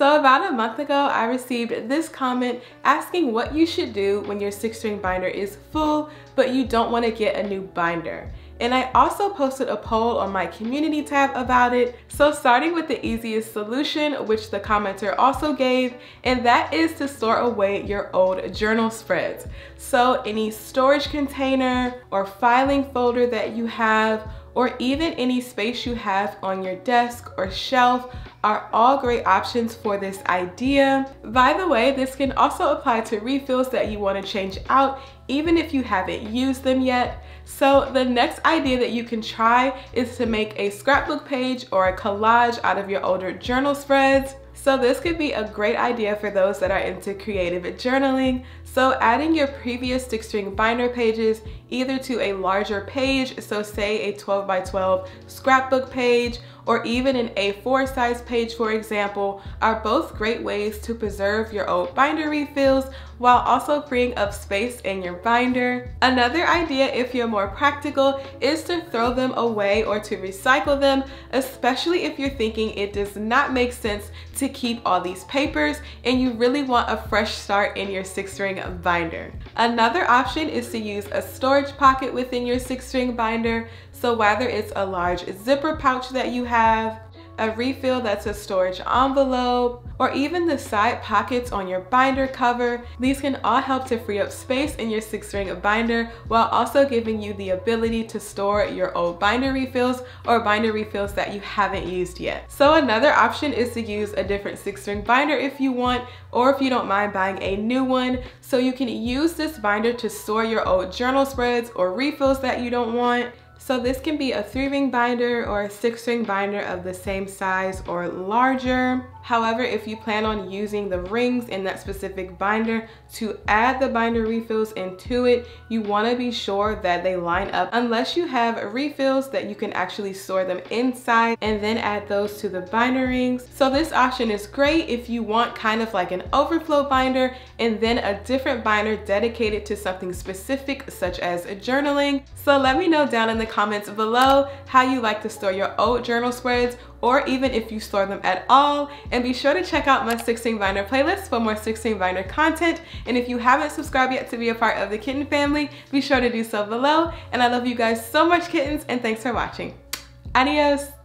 So about a month ago, I received this comment asking what you should do when your six ring binder is full, but you don't want to get a new binder. And I also posted a poll on my community tab about it. So starting with the easiest solution, which the commenter also gave, and that is to store away your old journal spreads. So any storage container or filing folder that you have, or even any space you have on your desk or shelf are all great options for this idea. By the way, this can also apply to refills that you want to change out even if you haven't used them yet. So the next idea that you can try is to make a scrapbook page or a collage out of your older journal spreads. So this could be a great idea for those that are into creative journaling. So adding your previous six ring binder pages either to a larger page, so say a 12 by 12 scrapbook page or even an A4 size page for example, are both great ways to preserve your old binder refills while also freeing up space in your binder. Another idea if you're more practical is to throw them away or to recycle them, especially if you're thinking it does not make sense to keep all these papers and you really want a fresh start in your six ring binder. Another option is to use a storage pocket within your six ring binder. So whether it's a large zipper pouch that you have, a refill that's a storage envelope, or even the side pockets on your binder cover. These can all help to free up space in your six ring binder while also giving you the ability to store your old binder refills or binder refills that you haven't used yet. So another option is to use a different six ring binder if you want, or if you don't mind buying a new one. So you can use this binder to store your old journal spreads or refills that you don't want. So this can be a three ring binder or a six ring binder of the same size or larger. However, if you plan on using the rings in that specific binder to add the binder refills into it, you wanna be sure that they line up unless you have refills that you can actually store them inside and then add those to the binder rings. So this option is great if you want kind of like an overflow binder and then a different binder dedicated to something specific such as journaling. So let me know down in the comments below how you like to store your old journal spreads or even if you store them at all. And be sure to check out my 6 ring binder playlist for more 6 ring binder content. And if you haven't subscribed yet to be a part of the Kiitten family, be sure to do so below. And I love you guys so much Kiittens and thanks for watching. Adios.